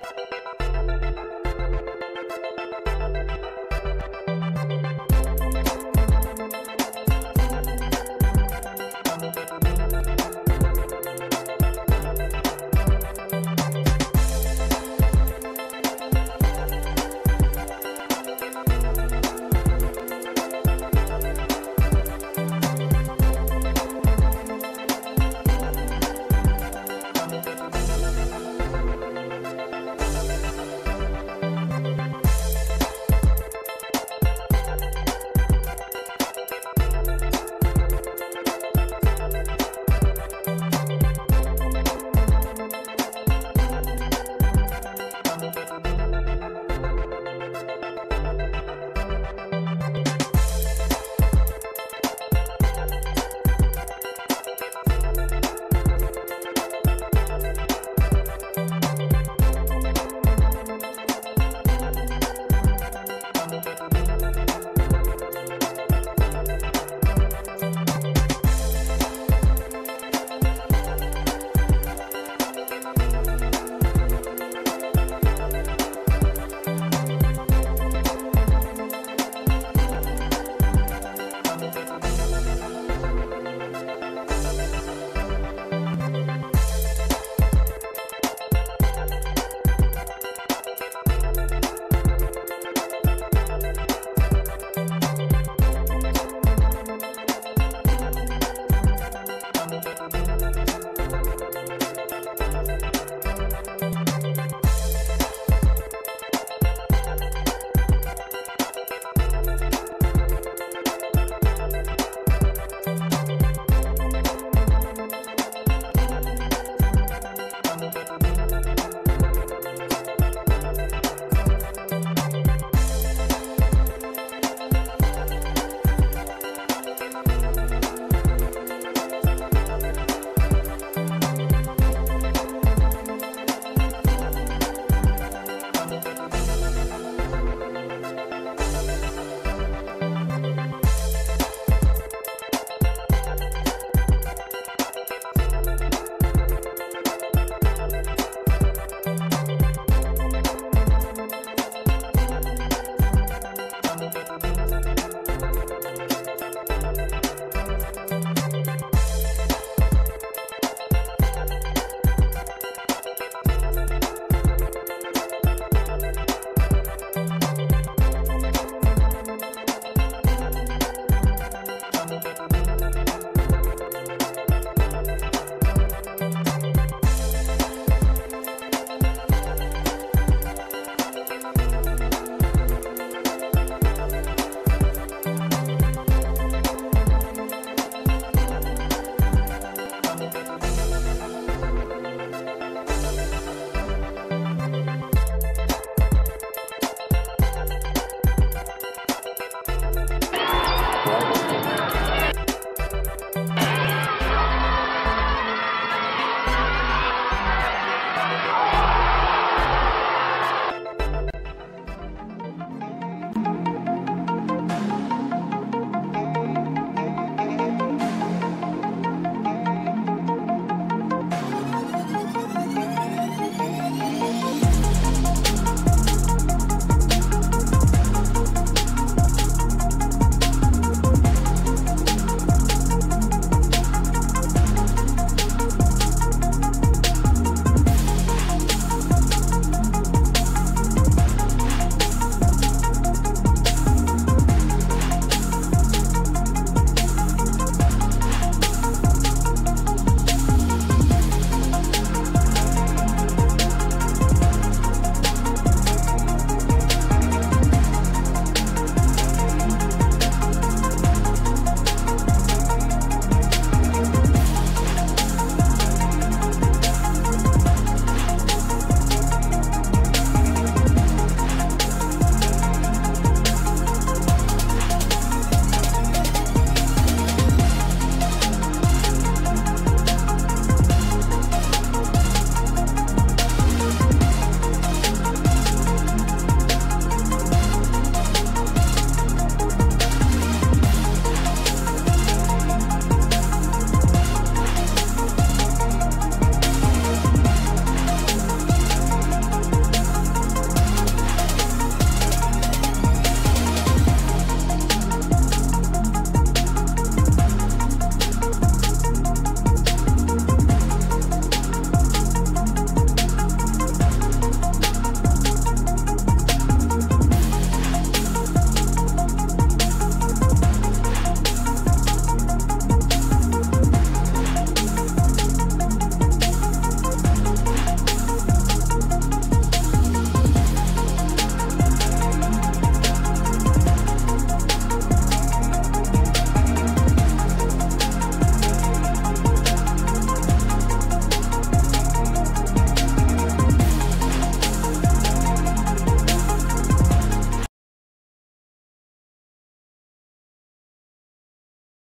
Música